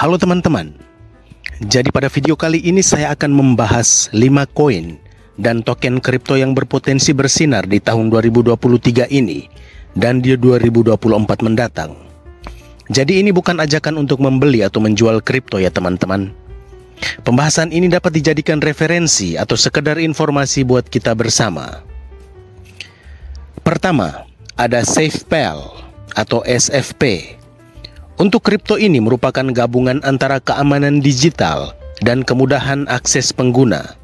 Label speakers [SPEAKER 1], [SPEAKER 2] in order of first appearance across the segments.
[SPEAKER 1] Halo teman-teman. Jadi pada video kali ini saya akan membahas 5 koin dan token kripto yang berpotensi bersinar di tahun 2023 ini dan di 2024 mendatang. Jadi ini bukan ajakan untuk membeli atau menjual kripto ya teman-teman. Pembahasan ini dapat dijadikan referensi atau sekedar informasi buat kita bersama. Pertama, ada SafePal atau SFP. Untuk kripto ini merupakan gabungan antara keamanan digital dan kemudahan akses pengguna.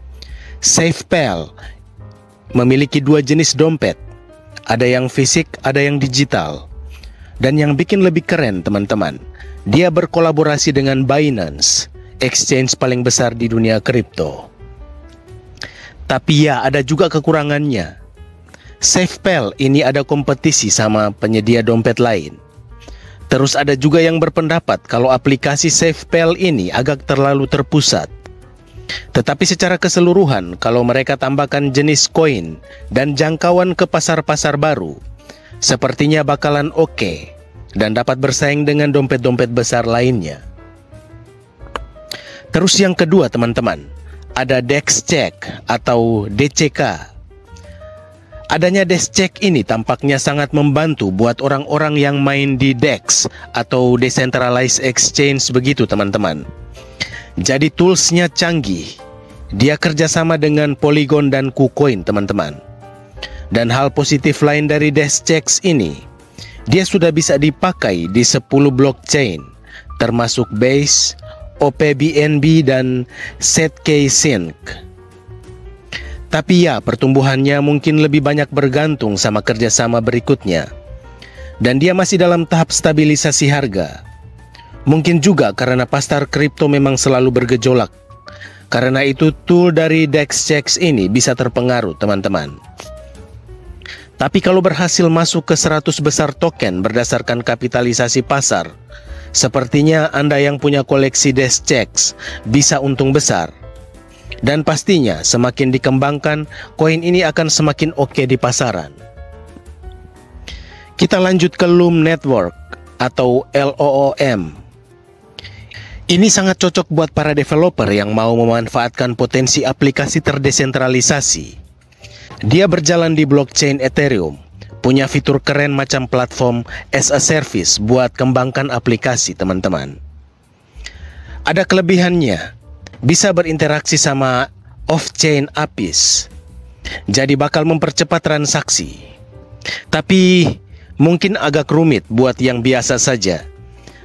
[SPEAKER 1] SafePal memiliki dua jenis dompet, ada yang fisik, ada yang digital. Dan yang bikin lebih keren teman-teman, dia berkolaborasi dengan Binance, exchange paling besar di dunia kripto. Tapi ya ada juga kekurangannya. SafePal ini ada kompetisi sama penyedia dompet lain. Terus ada juga yang berpendapat kalau aplikasi SafePal ini agak terlalu terpusat. Tetapi secara keseluruhan, kalau mereka tambahkan jenis koin dan jangkauan ke pasar-pasar baru, sepertinya bakalan oke okay dan dapat bersaing dengan dompet-dompet besar lainnya. Terus yang kedua teman-teman, ada DexCheck atau DCK Adanya Check ini tampaknya sangat membantu buat orang-orang yang main di DEX atau Decentralized Exchange begitu teman-teman. Jadi toolsnya canggih. Dia kerjasama dengan Polygon dan KuCoin teman-teman. Dan hal positif lain dari Check ini, dia sudah bisa dipakai di 10 blockchain, termasuk Base, OPBNB, dan ZK-Sync. Tapi ya, pertumbuhannya mungkin lebih banyak bergantung sama kerjasama berikutnya. Dan dia masih dalam tahap stabilisasi harga. Mungkin juga karena pasar kripto memang selalu bergejolak. Karena itu tool dari DexCheck ini bisa terpengaruh teman-teman. Tapi kalau berhasil masuk ke 100 besar token berdasarkan kapitalisasi pasar, sepertinya Anda yang punya koleksi DexCheck bisa untung besar. Dan pastinya semakin dikembangkan, koin ini akan semakin oke di pasaran. Kita lanjut ke Loom Network atau LOOM. Ini sangat cocok buat para developer yang mau memanfaatkan potensi aplikasi terdesentralisasi. Dia berjalan di blockchain Ethereum, punya fitur keren macam platform as a service buat kembangkan aplikasi teman-teman. Ada kelebihannya, bisa berinteraksi sama off-chain APIs. Jadi bakal mempercepat transaksi. Tapi mungkin agak rumit buat yang biasa saja.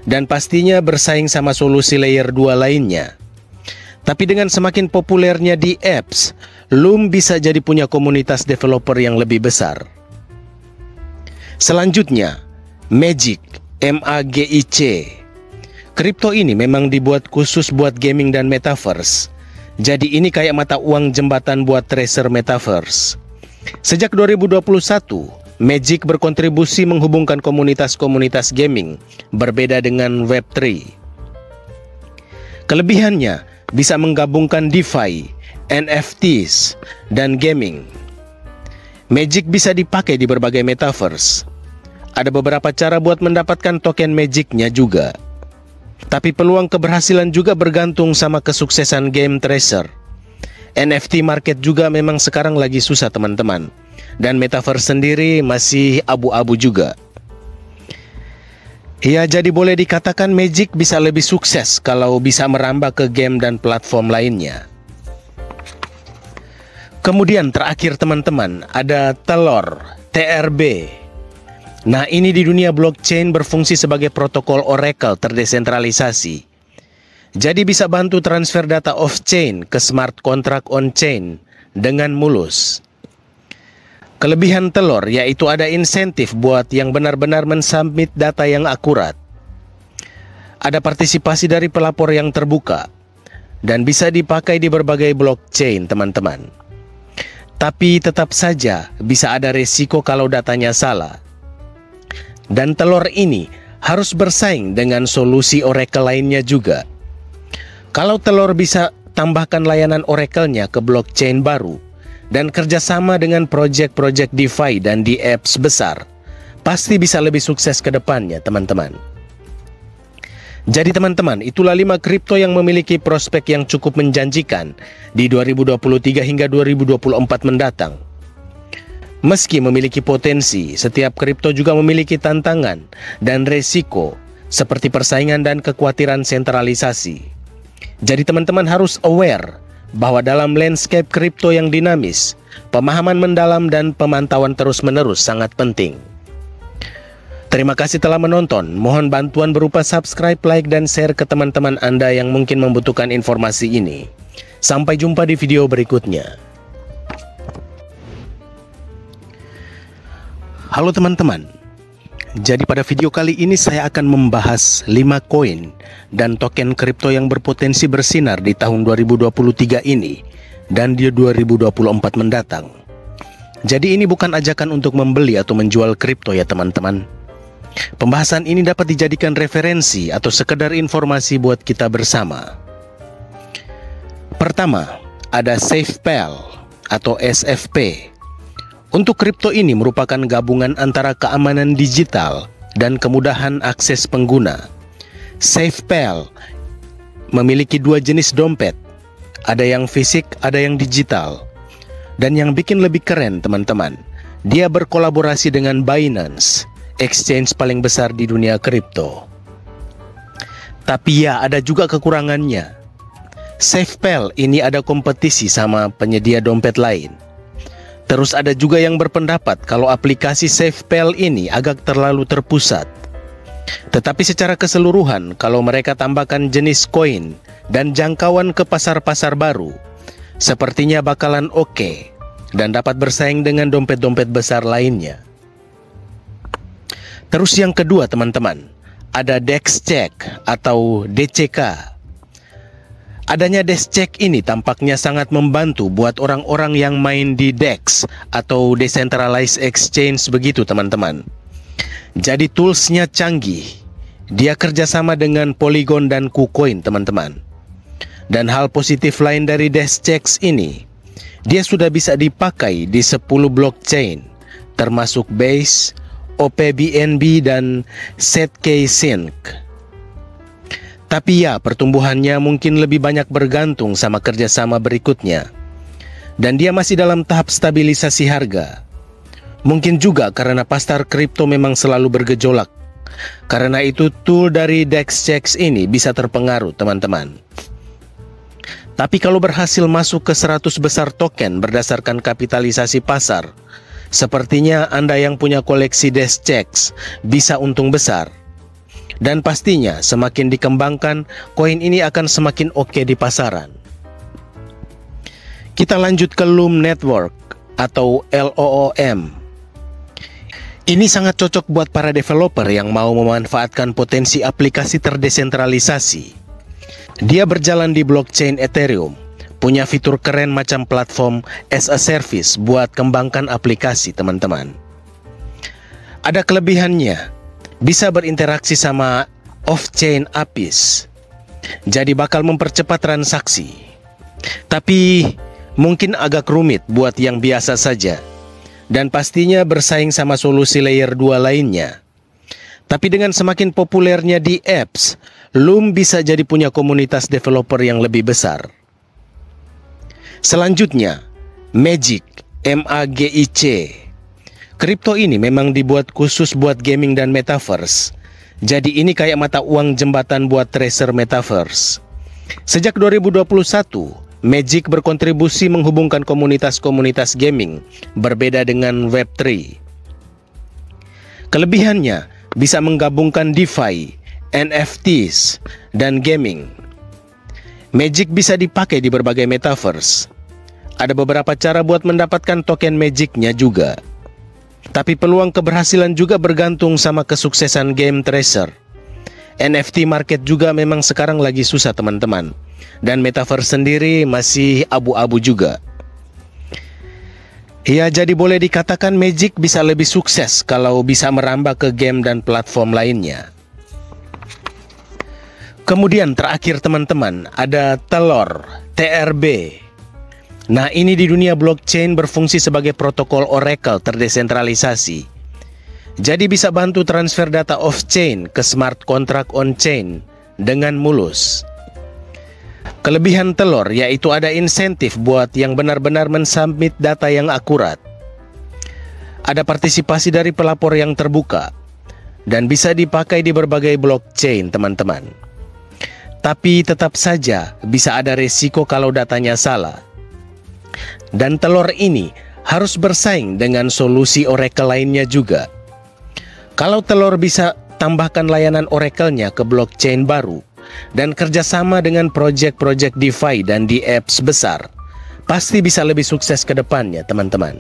[SPEAKER 1] Dan pastinya bersaing sama solusi layer 2 lainnya. Tapi dengan semakin populernya di apps, Loom bisa jadi punya komunitas developer yang lebih besar. Selanjutnya, Magic, M-A-G-I-C, Kripto ini memang dibuat khusus buat gaming dan metaverse. Jadi ini kayak mata uang jembatan buat tracer metaverse. Sejak 2021, Magic berkontribusi menghubungkan komunitas-komunitas gaming berbeda dengan Web3. Kelebihannya bisa menggabungkan DeFi, NFTs, dan gaming. Magic bisa dipakai di berbagai metaverse. Ada beberapa cara buat mendapatkan token Magicnya juga. Tapi peluang keberhasilan juga bergantung sama kesuksesan game tracer. NFT market juga memang sekarang lagi susah teman-teman. Dan metaverse sendiri masih abu-abu juga. Ya jadi boleh dikatakan Magic bisa lebih sukses kalau bisa merambah ke game dan platform lainnya. Kemudian terakhir teman-teman ada Telor, TRB, Nah, ini di dunia blockchain berfungsi sebagai protokol Oracle terdesentralisasi. Jadi bisa bantu transfer data off-chain ke smart contract on-chain dengan mulus. Kelebihan telur yaitu ada insentif buat yang benar-benar mensubmit data yang akurat. Ada partisipasi dari pelapor yang terbuka dan bisa dipakai di berbagai blockchain, teman-teman. Tapi tetap saja bisa ada resiko kalau datanya salah. Dan telur ini harus bersaing dengan solusi Oracle lainnya juga. Kalau telur bisa tambahkan layanan Oracle-nya ke blockchain baru dan kerjasama dengan proyek-proyek DeFi dan di apps besar, pasti bisa lebih sukses ke depannya teman-teman. Jadi teman-teman, itulah lima kripto yang memiliki prospek yang cukup menjanjikan di 2023 hingga 2024 mendatang. Meski memiliki potensi, setiap kripto juga memiliki tantangan dan resiko seperti persaingan dan kekhawatiran sentralisasi. Jadi teman-teman harus aware bahwa dalam landscape kripto yang dinamis, pemahaman mendalam dan pemantauan terus-menerus sangat penting. Terima kasih telah menonton. Mohon bantuan berupa subscribe, like, dan share ke teman-teman Anda yang mungkin membutuhkan informasi ini. Sampai jumpa di video berikutnya. Halo teman-teman. Jadi pada video kali ini saya akan membahas 5 koin dan token kripto yang berpotensi bersinar di tahun 2023 ini dan di 2024 mendatang. Jadi ini bukan ajakan untuk membeli atau menjual kripto ya teman-teman. Pembahasan ini dapat dijadikan referensi atau sekedar informasi buat kita bersama. Pertama, ada SafePal atau SFP. Untuk kripto ini merupakan gabungan antara keamanan digital dan kemudahan akses pengguna. SafePal memiliki dua jenis dompet, ada yang fisik, ada yang digital. Dan yang bikin lebih keren teman-teman, dia berkolaborasi dengan Binance exchange paling besar di dunia kripto. Tapi ya, ada juga kekurangannya. SafePal ini ada kompetisi sama penyedia dompet lain. Terus ada juga yang berpendapat kalau aplikasi SafePal ini agak terlalu terpusat. Tetapi secara keseluruhan, kalau mereka tambahkan jenis koin dan jangkauan ke pasar-pasar baru, sepertinya bakalan oke dan dapat bersaing dengan dompet-dompet besar lainnya. Terus yang kedua teman-teman, ada Dex Check atau DCK. Adanya Dex Check ini tampaknya sangat membantu buat orang-orang yang main di DEX atau Decentralized Exchange begitu teman-teman. Jadi toolsnya canggih. Dia kerjasama dengan Polygon dan KuCoin teman-teman. Dan hal positif lain dari Dex Check ini, dia sudah bisa dipakai di 10 blockchain, termasuk Base, OPBNB dan Sync. Tapi ya, pertumbuhannya mungkin lebih banyak bergantung sama kerjasama berikutnya. Dan dia masih dalam tahap stabilisasi harga. Mungkin juga karena pasar kripto memang selalu bergejolak. Karena itu tool dari DexCheck ini bisa terpengaruh teman-teman. Tapi kalau berhasil masuk ke 100 besar token berdasarkan kapitalisasi pasar, Sepertinya Anda yang punya koleksi desk checks bisa untung besar. Dan pastinya semakin dikembangkan, koin ini akan semakin oke okay di pasaran. Kita lanjut ke Loom Network atau LOOM. Ini sangat cocok buat para developer yang mau memanfaatkan potensi aplikasi terdesentralisasi. Dia berjalan di blockchain Ethereum punya fitur keren macam platform as a service buat kembangkan aplikasi teman-teman. Ada kelebihannya, bisa berinteraksi sama off-chain APIs, jadi bakal mempercepat transaksi. Tapi mungkin agak rumit buat yang biasa saja, dan pastinya bersaing sama solusi layer 2 lainnya. Tapi dengan semakin populernya di apps, Loom bisa jadi punya komunitas developer yang lebih besar. Selanjutnya, Magic, M-A-G-I-C. Kripto ini memang dibuat khusus buat gaming dan metaverse. Jadi ini kayak mata uang jembatan buat tracer metaverse. Sejak 2021, Magic berkontribusi menghubungkan komunitas-komunitas gaming berbeda dengan Web3. Kelebihannya bisa menggabungkan DeFi, NFTs, dan gaming. Magic bisa dipakai di berbagai metaverse. Ada beberapa cara buat mendapatkan token Magicnya juga. Tapi peluang keberhasilan juga bergantung sama kesuksesan game tracer. NFT market juga memang sekarang lagi susah teman-teman. Dan metaverse sendiri masih abu-abu juga. Ya jadi boleh dikatakan Magic bisa lebih sukses kalau bisa merambah ke game dan platform lainnya. Kemudian terakhir teman-teman ada telur TRB. Nah ini di dunia blockchain berfungsi sebagai protokol Oracle terdesentralisasi. Jadi bisa bantu transfer data off-chain ke smart contract on-chain dengan mulus. Kelebihan telur yaitu ada insentif buat yang benar-benar mensubmit data yang akurat. Ada partisipasi dari pelapor yang terbuka dan bisa dipakai di berbagai blockchain, teman-teman. Tapi tetap saja bisa ada resiko kalau datanya salah. Dan telur ini harus bersaing dengan solusi Oracle lainnya juga. Kalau telur bisa tambahkan layanan Oracle-nya ke blockchain baru, dan kerjasama dengan proyek-proyek DeFi dan di apps besar, pasti bisa lebih sukses ke depannya, teman-teman.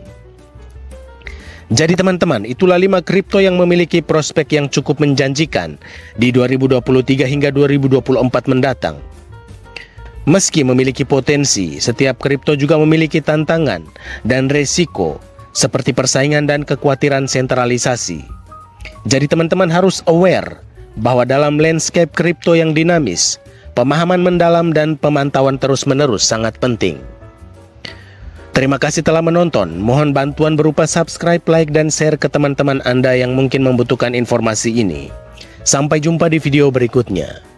[SPEAKER 1] Jadi teman-teman, itulah lima kripto yang memiliki prospek yang cukup menjanjikan di 2023 hingga 2024 mendatang. Meski memiliki potensi, setiap kripto juga memiliki tantangan dan resiko seperti persaingan dan kekhawatiran sentralisasi. Jadi teman-teman harus aware bahwa dalam landscape kripto yang dinamis, pemahaman mendalam dan pemantauan terus-menerus sangat penting. Terima kasih telah menonton. Mohon bantuan berupa subscribe, like, dan share ke teman-teman Anda yang mungkin membutuhkan informasi ini. Sampai jumpa di video berikutnya.